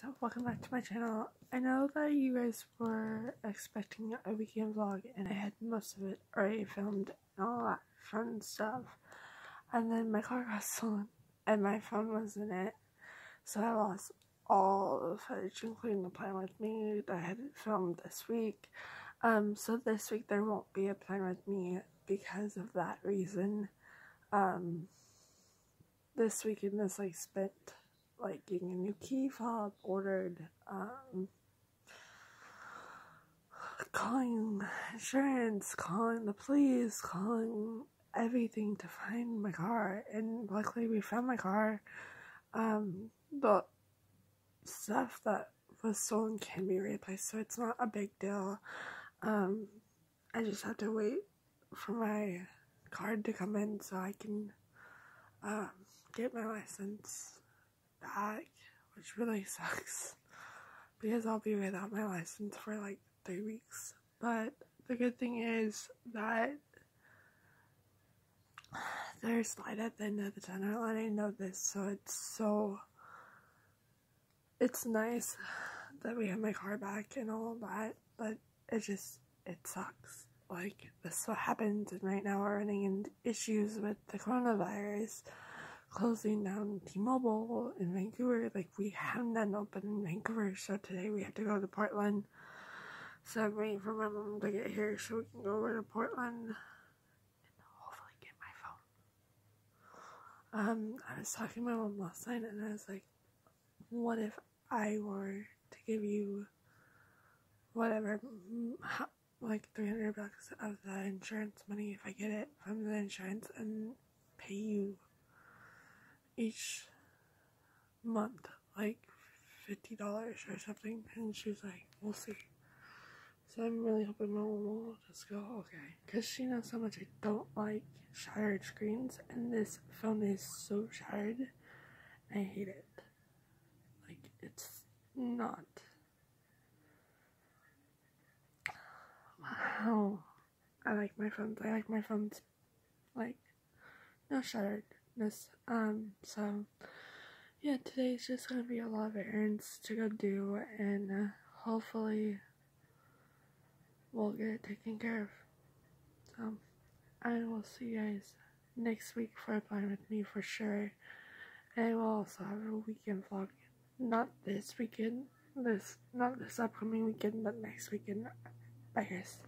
so welcome back to my channel. I know that you guys were expecting a weekend vlog and I had most of it already filmed and all that fun stuff. And then my car got stolen and my phone was in it. So I lost all the footage including the plan with me that I had filmed this week. Um, so this week there won't be a plan with me because of that reason. Um, this weekend is like spent like getting a new key fob ordered, um, calling insurance, calling the police, calling everything to find my car. And luckily, we found my car. Um, the stuff that was stolen can be replaced, so it's not a big deal. Um, I just have to wait for my card to come in so I can um, get my license back, which really sucks because I'll be without my license for like three weeks. But the good thing is that there's light at the end of the tunnel, and I know this, so it's so it's nice that we have my car back and all that, but it just it sucks. Like this is what happens, and right now we're running into issues with the coronavirus closing down T-Mobile in Vancouver. Like we have none open in Vancouver, so today we have to go to Portland. So I'm waiting for my mom to get here so we can go over to Portland and hopefully get my phone. Um, I was talking to my mom last night and I was like, what if I were to give you whatever, like 300 bucks of the insurance money if I get it from the insurance and pay you each month, like fifty dollars or something, and she's like, "We'll see." So I'm really hoping my mom will just go okay, because she knows how much I don't like shattered screens, and this phone is so shattered. I hate it. Like it's not. Wow. I like my phones. I like my phones like no shattered this. Um, so yeah, today's just gonna be a lot of errands to go do, and uh, hopefully we'll get it taken care of. So I will see you guys next week for a plan with me for sure. And we'll also have a weekend vlog. Not this weekend, this not this upcoming weekend, but next weekend. Bye guys.